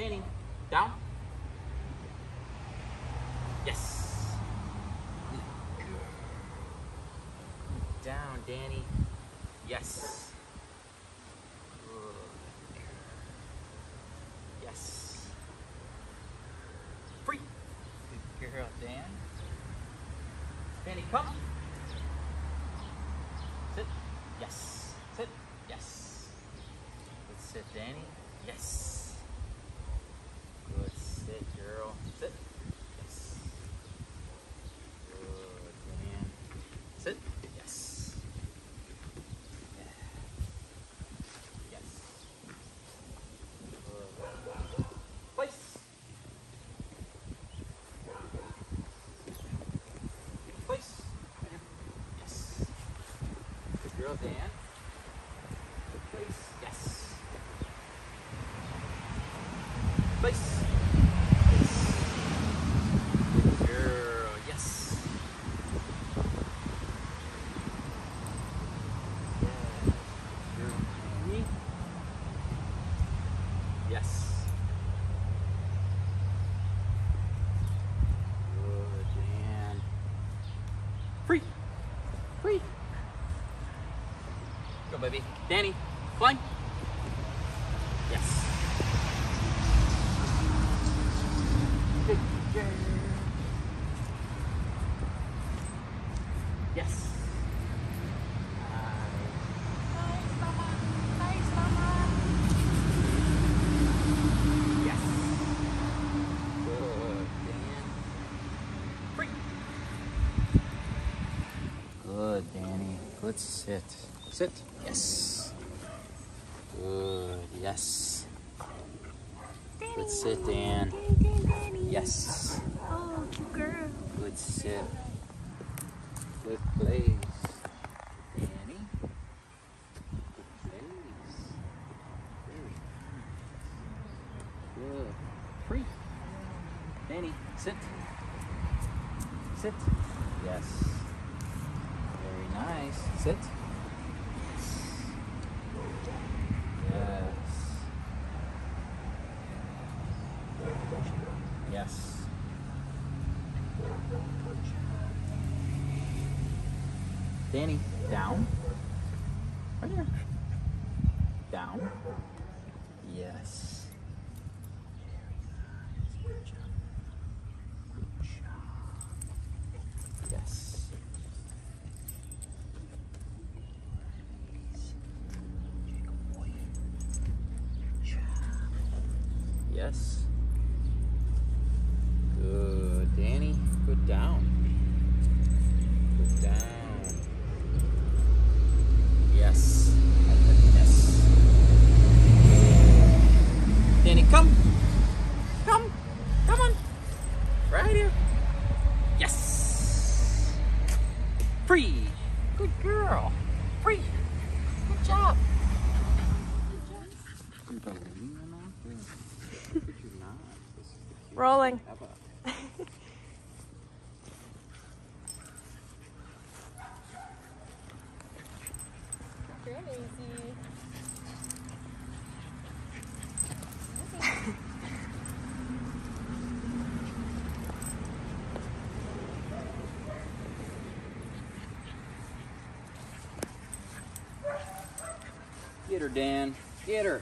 Dani, down. Yes. Good. Down, Dani. Yes. Good. Yes. Free. Good girl, Dan. Dani, come. Sit. Yes. Sit. Yes. Good sit, Dani. Yes. Good sit, girl. Sit. Yes. Good, Dan. Sit. Yes. Yes. Place. Place. Yes. Good girl, Dan. Place. Yes. Place. Yes. Good girl. Yes. Yeah. Girl. Me. Yes. Good, Dan. Free. Free. Go, baby. Dani, climb. Yes. Good. Yes. Good, Dani. Good sit. Sit. Yes. Good. Yes. Good sit, Dan. Yes. Oh, good girl. Good sit. Good place. Dani. Good place. Very nice. Good. Free. Dani, sit. Sit. Yes. Very nice. Sit. Yes. Yes. Dani, down. Right here. Down. Yes. Yes. Yes. Good, Dani. Good down. Good down. Yes. Yes. Dani, come. Come. Come on. Right here. Yes. Free. Good girl. Free. Good job. Good job. Rolling. Get her, Dan. Get her.